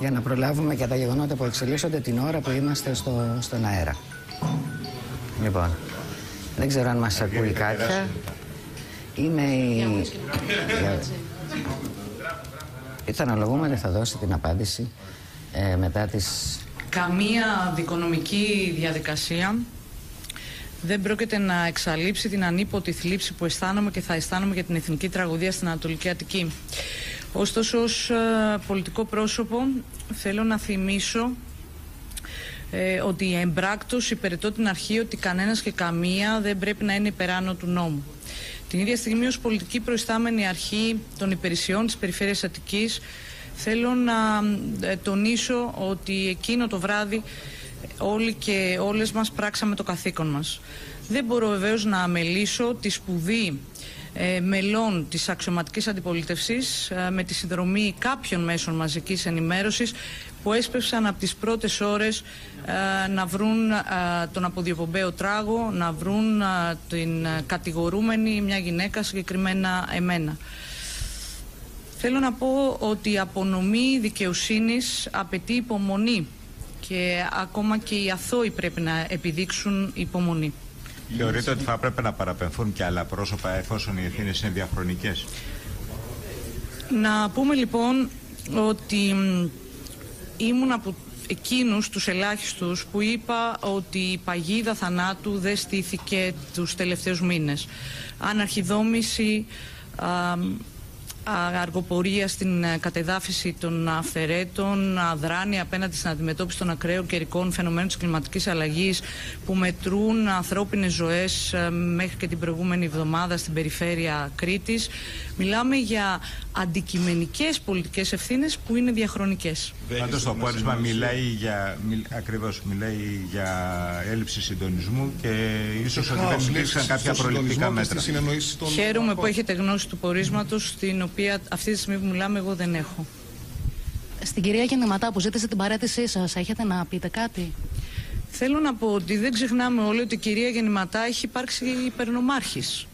για να προλάβουμε και τα γεγονότα που εξελίσσονται την ώρα που είμαστε στο, στον αέρα. Λοιπόν, δεν ξέρω αν μας ακούει κάποια. Είμαι η... Η δεν θα δώσει την απάντηση ε, μετά τις... Καμία δικονομική διαδικασία δεν πρόκειται να εξαλείψει την ανίποτη θλίψη που αισθάνομαι και θα αισθάνομαι για την εθνική τραγωδία στην Ανατολική Αττική. Ωστόσο, ως ε, πολιτικό πρόσωπο θέλω να θυμίσω ε, ότι εμπράκτος υπηρετώ την αρχή ότι κανένας και καμία δεν πρέπει να είναι υπεράνω του νόμου. Την ίδια στιγμή ως πολιτική προϊστάμενη αρχή των υπηρεσιών της Περιφέρειας Αττικής θέλω να ε, τονίσω ότι εκείνο το βράδυ όλοι και όλες μας πράξαμε το καθήκον μας. Δεν μπορώ βεβαίως να αμελήσω τη σπουδή ε, μελών της αξιωματικής αντιπολίτευσης ε, με τη συνδρομή κάποιων μέσων μαζικής ενημέρωσης που έσπευσαν από τις πρώτες ώρες ε, να βρουν τον αποδιοπομπαίο τράγο, να βρουν την κατηγορούμενη μια γυναίκα, συγκεκριμένα εμένα. Θέλω να πω ότι η απονομή δικαιοσύνης απαιτεί υπομονή και ακόμα και οι αθώοι πρέπει να επιδείξουν υπομονή. Θεωρείτε ότι θα έπρεπε να παραπεμφούν και άλλα πρόσωπα εφόσον οι ευθύνες είναι διαχρονικές; Να πούμε λοιπόν ότι ήμουν από εκείνους τους ελάχιστους που είπα ότι η παγίδα θανάτου δεν στήθηκε τους τελευταίους μήνες. Αναρχιδόμηση, αργοπορία στην ε, κατεδάφιση των αυθαιρέτων, αδράνεια απέναντι στην αντιμετώπιση των ακραίων καιρικών φαινομένων της κλιματικής αλλαγής που μετρούν ανθρώπινες ζωές ε, μέχρι και την προηγούμενη εβδομάδα στην περιφέρεια Κρήτης. Μιλάμε για αντικειμενικές πολιτικές ευθύνες που είναι διαχρονικές. Πάντως το πόρισμα μιλάει για, ακριβώς, μιλάει για έλλειψη συντονισμού και ίσως ότι δεν υπήρξαν κάποια προληπτικά μέτρα. Χαίρομαι που έχετε γνώση του πορίσματος, την οποία αυτή τη στιγμή που μιλάμε εγώ δεν έχω. Στην κυρία Γεννηματά που ζήτησε την παρέτησή σας, έχετε να πείτε κάτι; Θέλω να πω ότι δεν ξεχνάμε όλοι ότι η κυρία Γεννηματά έχει υπάρξει υπερνομάρχης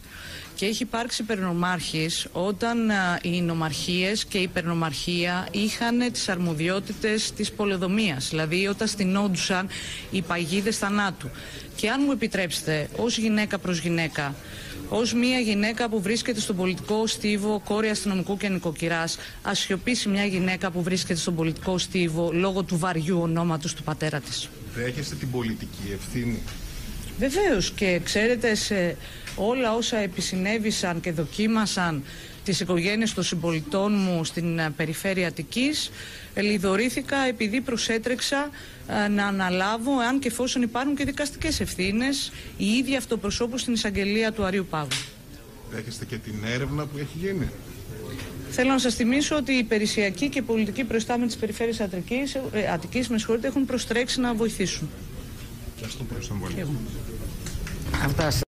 και έχει υπάρξει υπερνομάρχης όταν οι νομαρχίες και η υπερνομαρχία είχαν τις αρμοδιότητες της πολεδομίας, δηλαδή όταν στηνόντουσαν οι παγίδες θανάτου. Και αν μου επιτρέψετε, ως γυναίκα προς γυναίκα, ως μια γυναίκα που βρίσκεται στον πολιτικό στίβο κόρη αστυνομικού και νοικοκυράς, ασιωπήσει μια γυναίκα που βρίσκεται στον πολιτικό στίβο λόγω του βαριού ονόματος του πατέρα της. Δέχεστε την πολιτική ευθύνη; Βεβαίως και ξέρετε σε όλα όσα επισυνέβησαν και δοκίμασαν τις οικογένειες των συμπολιτών μου στην ε, περιφέρεια Αττικής λιδωρήθηκα επειδή προσέτρεξα ε, να αναλάβω αν και εφόσον υπάρχουν και δικαστικές ευθύνες η ίδια αυτοπροσώπους στην εισαγγελία του Αρίου Πάγου. Δέχεστε και την έρευνα που έχει γίνει; Θέλω να σας θυμίσω ότι οι υπηρεσιακοί και οι πολιτικοί προϊστάμενοι της περιφέρειας Αττικής, ε, Αττικής με έχουν προστρέξει να βοηθήσουν. Και στον